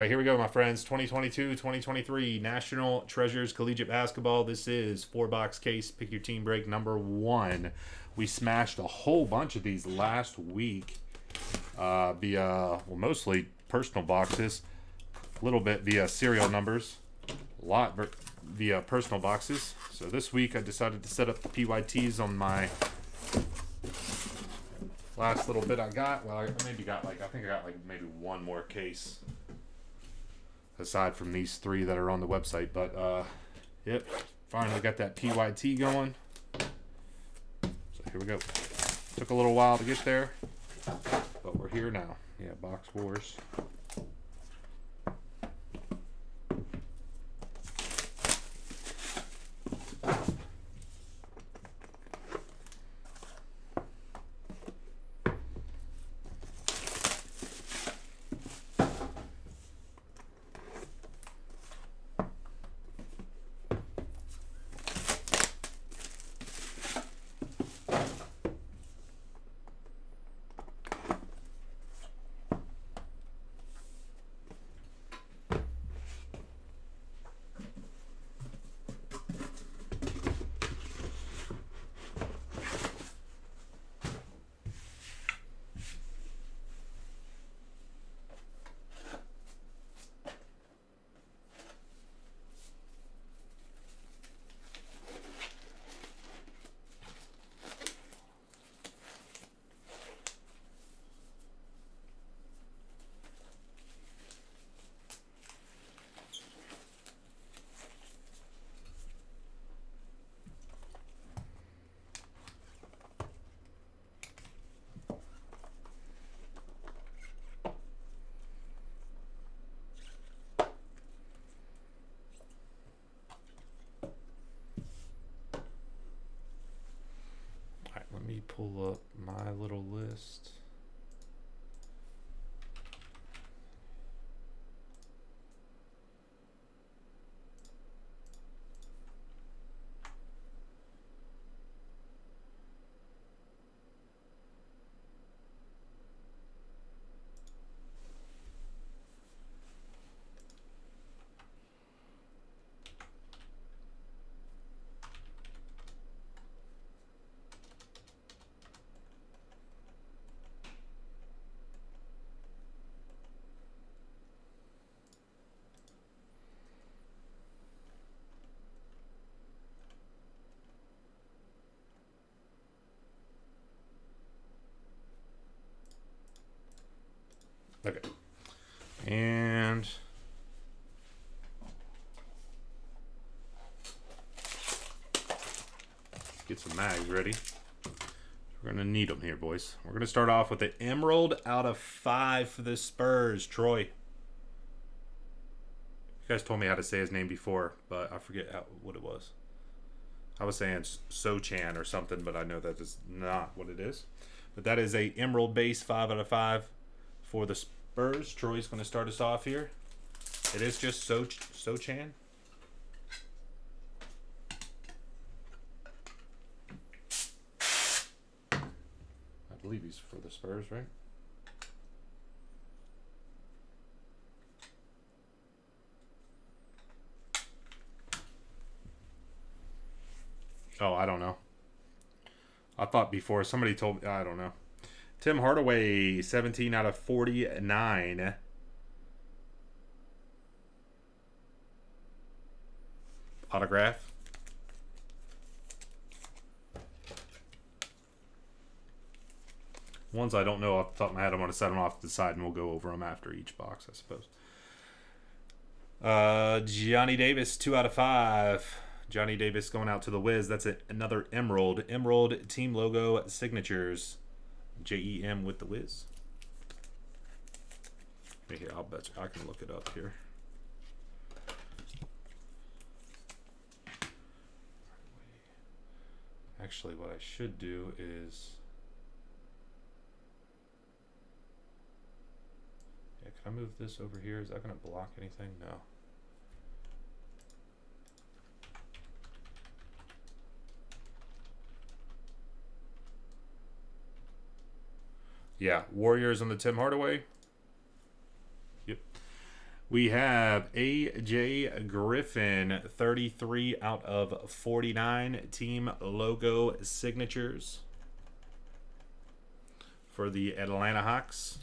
right, here we go, my friends. 2022-2023 National Treasures Collegiate Basketball. This is four box case. Pick your team break number one. We smashed a whole bunch of these last week uh, via, well, mostly personal boxes. A little bit via serial numbers. A lot via personal boxes. So this week I decided to set up the PYTs on my last little bit I got. Well, I maybe got like, I think I got like maybe one more case aside from these three that are on the website. But uh, yep, finally got that PYT going. So here we go. Took a little while to get there, but we're here now. Yeah, Box Wars. Pull up my little list. Okay. And get some mags ready. We're going to need them here, boys. We're going to start off with the Emerald out of five for the Spurs. Troy. You guys told me how to say his name before, but I forget how, what it was. I was saying Sochan or something, but I know that is not what it is. But that is a Emerald base 5 out of 5 for the Spurs. Troy's going to start us off here. It is just So Sochan. Believe he's for the Spurs, right? Oh, I don't know. I thought before somebody told me. I don't know. Tim Hardaway, 17 out of 49. Autograph. Ones I don't know off the top of my head, I'm going to set them off to the side and we'll go over them after each box, I suppose. Uh, Johnny Davis, 2 out of 5. Johnny Davis going out to the Wiz. That's a, another Emerald. Emerald team logo signatures. J-E-M with the whiz. Here, I'll bet you, I can look it up here. Actually, what I should do is... Yeah, can I move this over here? Is that going to block anything? No. Yeah, Warriors on the Tim Hardaway. Yep. We have AJ Griffin, 33 out of 49 team logo signatures for the Atlanta Hawks.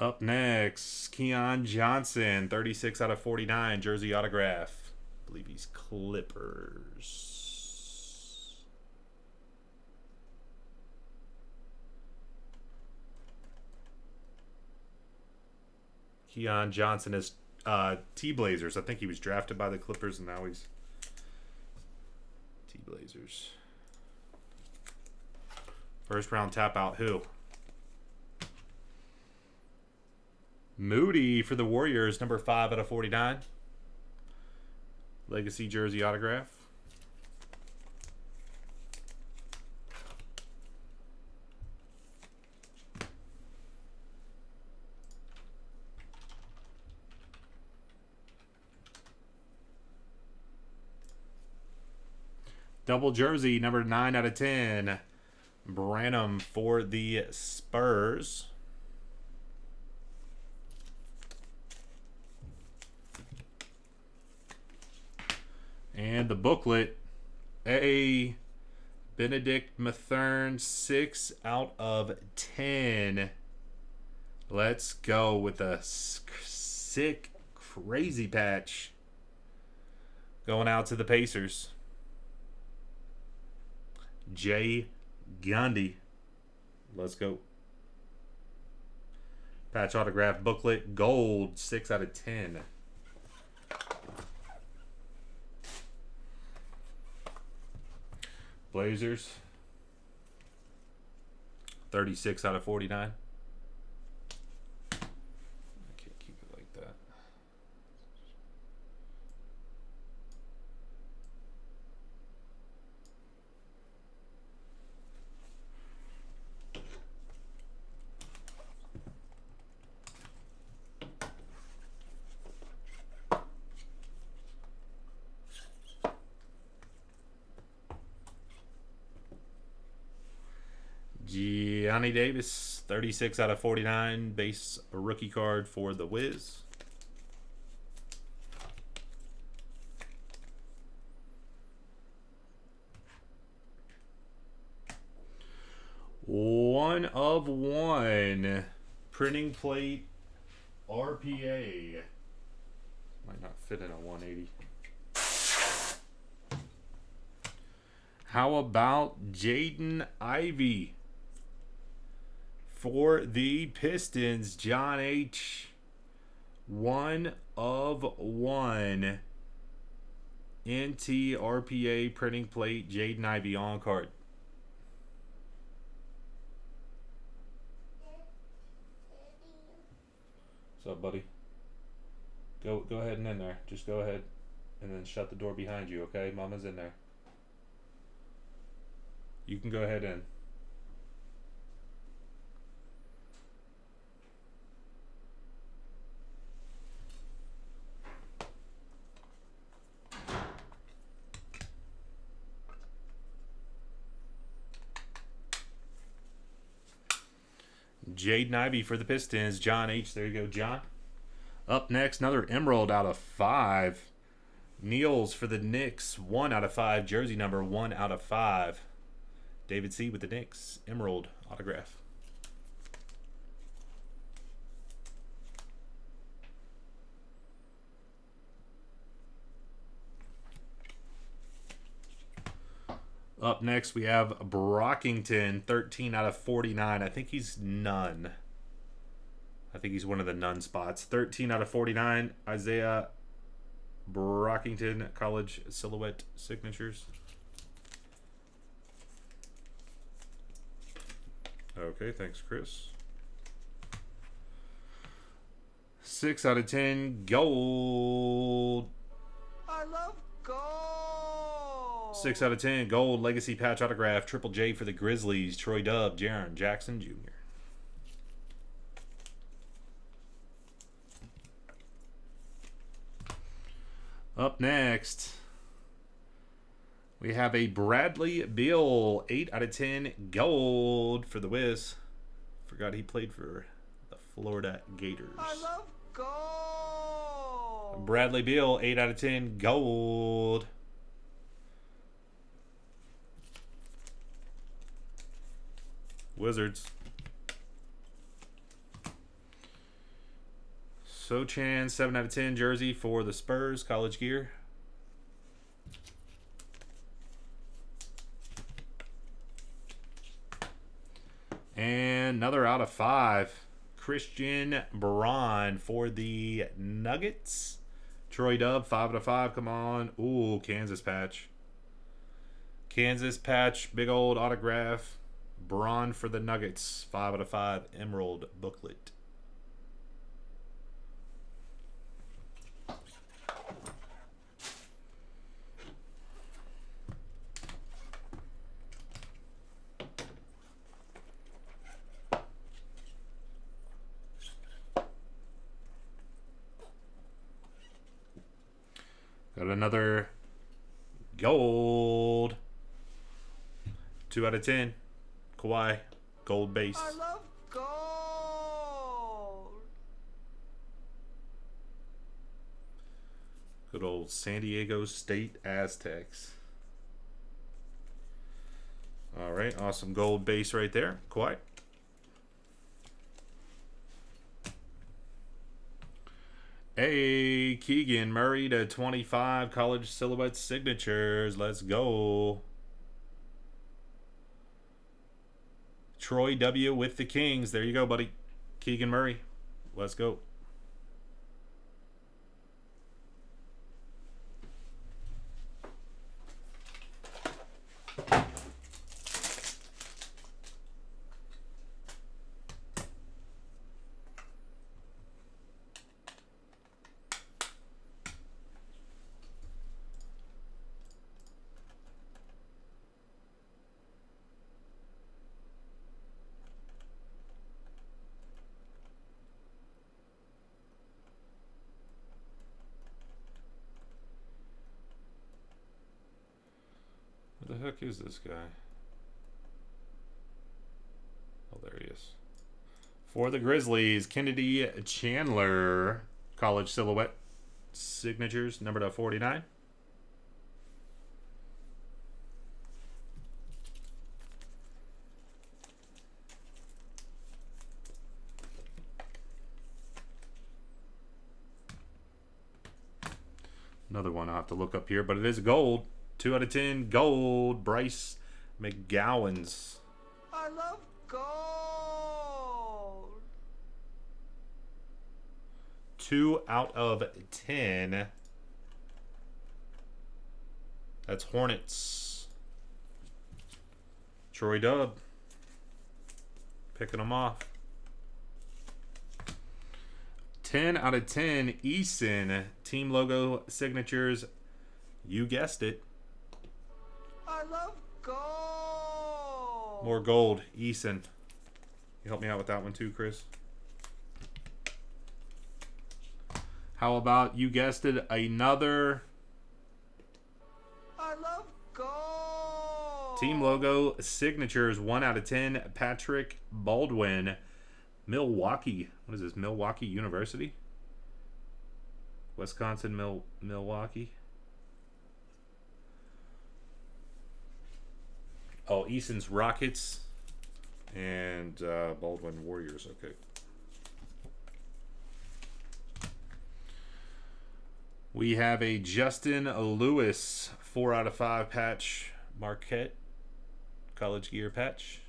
Up next, Keon Johnson, 36 out of 49, jersey autograph. I believe he's Clippers. Keon Johnson is uh, T Blazers. I think he was drafted by the Clippers and now he's T Blazers. First round tap out who? Moody for the Warriors, number 5 out of 49. Legacy jersey autograph. Double jersey, number 9 out of 10. Branham for the Spurs. And the booklet, A. Bennedict Mathurin, 6 out of 10. Let's go with a sick, crazy patch. Going out to the Pacers. Jay Gundy. Let's go. Patch autograph booklet, gold, 6 out of 10. Blazers. 36 out of 49. I can't keep it like that. Johnny Davis, 36 out of 49, base rookie card for the Wiz. One of one. Printing plate RPA. Might not fit in a 180. How about Jaden Ivey? For the Pistons, John H. One of one. NT RPA printing plate, Jaden Ivey on card. What's up, buddy? Go go ahead and in there. Just go ahead and then shut the door behind you, okay? Mama's in there. You can go ahead in. Jaden Ivey for the Pistons. John H. There you go, John. Up next, another Emerald out of five. Niels for the Knicks. One out of five. Jersey number one out of five. David C. with the Knicks. Emerald autograph. Up next, we have Brockington, 13 out of 49. I think he's none. I think he's one of the none spots. 13 out of 49. Izaiah Brockington, college silhouette signatures. Okay, thanks, Chris. 6 out of 10. Gold. I love. Six out of ten. Gold legacy patch autograph. Triple J for the Grizzlies. Troy Dub. Jaren Jackson Jr. Up next. We have a Bradley Beal, 8 out of 10, gold for the Wiz. Forgot he played for the Florida Gators. I love gold. Bradley Beal, 8 out of 10, gold. Wizards. Sochan, 7 out of 10, jersey for the Spurs, college gear. And another out of five. Christian Braun for the Nuggets. Troy Dub, five out of five. Come on. Ooh, Kansas patch. Kansas patch, big old autograph. Braun for the Nuggets, five out of five. Emerald booklet. Got another gold. Two out of ten. Kawhi, gold base. I love gold. Good old San Diego State Aztecs. All right, awesome gold base right there. Kawhi. Hey, Keegan Murray to 25 college silhouette signatures. Let's go. Troy W with the Kings. There you go, buddy. Keegan Murray. Let's go. The heck is this guy? Oh, there he is. For the Grizzlies, Kennedy Chandler, college silhouette signatures, number to 49. Another one I'll have to look up here, but it is gold. Two out of ten, gold. Bryce McGowens. I love gold. Two out of ten. That's Hornets. Troy Dub. Picking them off. 10 out of 10. Eason. Team logo signatures. You guessed it. I love gold. More gold. Eason. You help me out with that one too, Chris. How about you guessed it? Another I love gold. team logo signatures. One out of ten. Patrick Baldwin, Milwaukee. What is this? Milwaukee University. Wisconsin, Mil Milwaukee. Oh, Eason's Rockets and uh, Baldwin Warriors. Okay. We have a Justin Lewis four out of five patch Marquette college gear patch.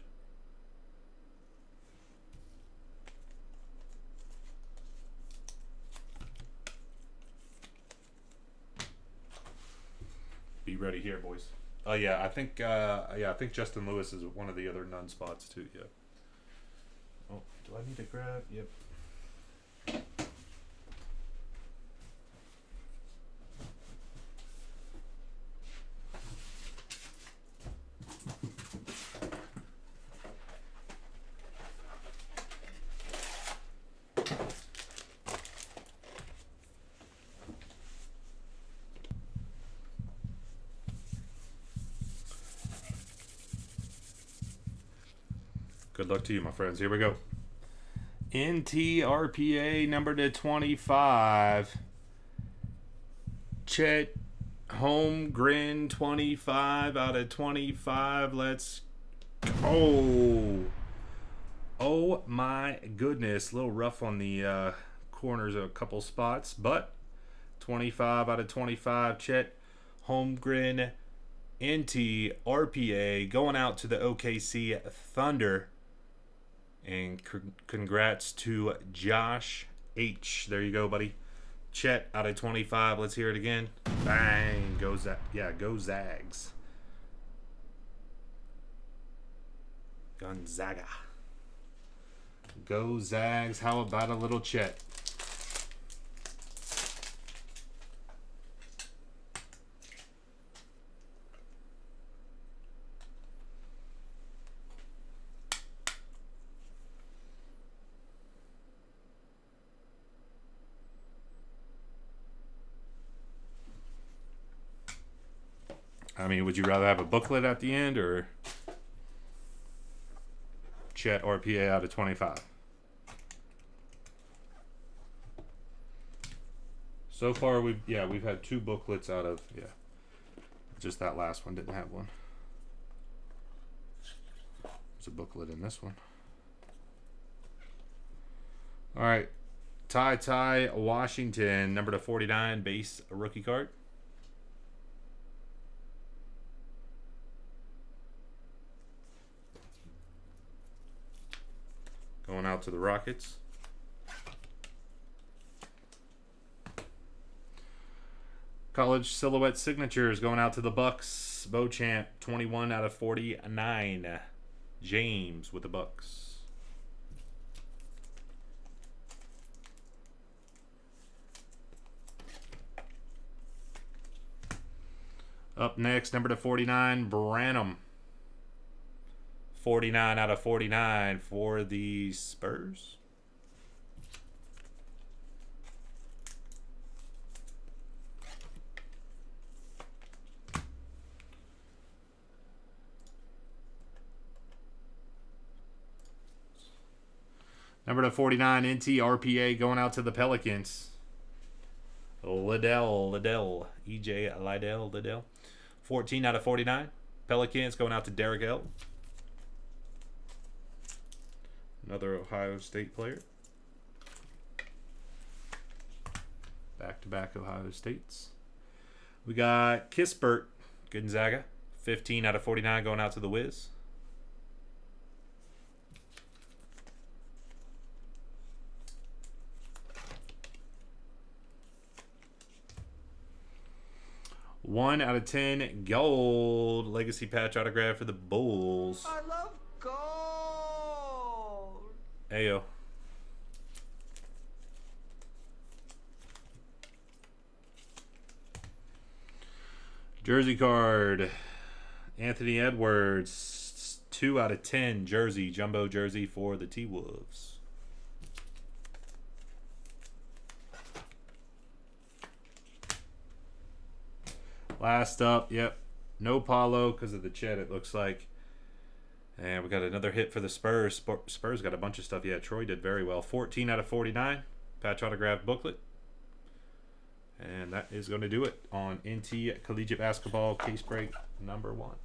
Be ready here, boys. Oh yeah, I think uh, yeah, I think Justin Lewis is one of the other nun spots too. Yeah. Oh, do I need to grab? Yep. Luck to you, my friends. Here we go. NTRPA number to 25. Chet Holmgren 25 out of 25. Let's go. Oh my goodness. A little rough on the uh, corners of a couple spots, but 25 out of 25. Chet Holmgren NT RPA going out to the OKC Thunder. And congrats to Josh H. There you go, buddy. Chet out of 25. Let's hear it again. Bang. Go Zag. Yeah, go Zags. Gonzaga. Go Zags. How about a little Chet? I mean, would you rather have a booklet at the end or Chet RPA out of 25? So far, we've, yeah, we've had two booklets out of, yeah. Just that last one didn't have one. There's a booklet in this one. All right. Ty Ty Washington, number to 49, base rookie card. Going out to the Rockets. College silhouette signatures going out to the Bucks. Beauchamp, 21 out of 49. James with the Bucks. Up next, number to 49, Branham. 49 out of 49 for the Spurs. Number to 49, NT RPA going out to the Pelicans. Liddell, Liddell, EJ Liddell, Liddell. 14 out of 49. Pelicans going out to Derek L. Another Ohio State player. Back to back Ohio States. We got Kispert Gonzaga. 15 out of 49 going out to the Wiz. One out of ten gold legacy patch autograph for the Bulls. I love gold. Ayo. Jersey card. Anthony Edwards. Two out of ten jersey. Jumbo jersey for the T Wolves. Last up, yep. No Paolo because of the Chet, it looks like. And we got another hit for the Spurs. Spurs got a bunch of stuff. Yeah, Troy did very well. 14 out of 49. Patch autograph booklet. And that is going to do it on NT Collegiate Basketball case break number one.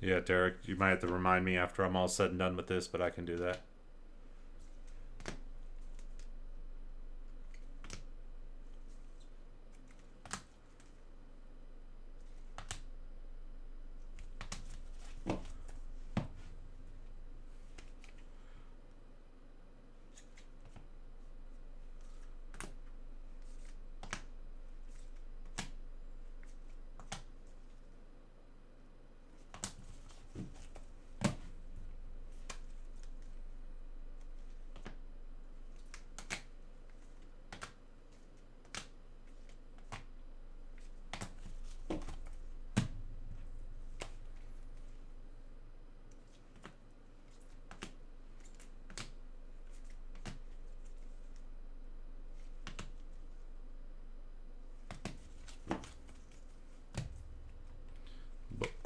Yeah, Derek, you might have to remind me after I'm all said and done with this, but I can do that.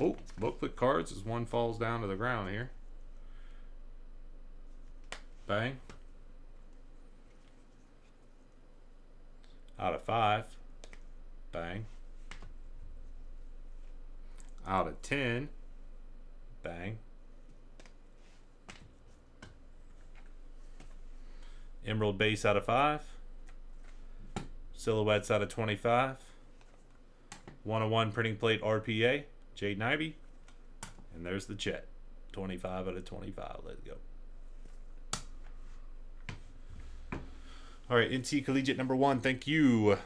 Oh, booklet cards as one falls down to the ground here. Bang. Out of five. Bang. Out of ten. Bang. Emerald base out of five. Silhouettes out of 25. 101 printing plate RPA. Jade Ivey. And there's the Chet. 25 out of 25. Let's go. All right, NT Collegiate number one. Thank you.